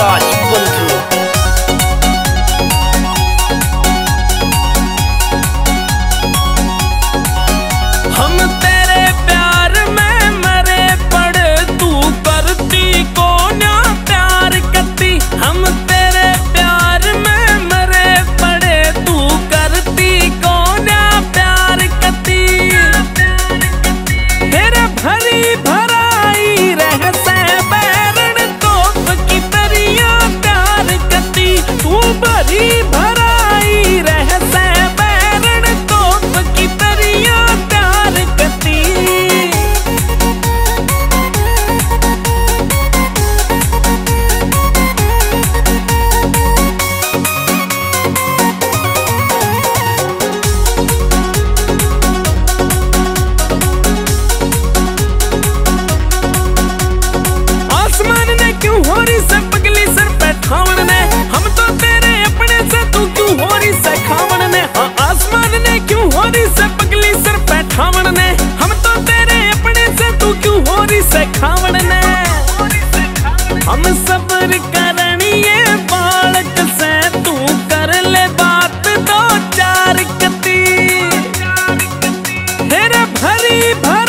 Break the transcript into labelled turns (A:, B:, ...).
A: Rush。
B: खावण ने हम सब्र करनिए, बालक से तू कर ले बात, दो चार कती। भरी भर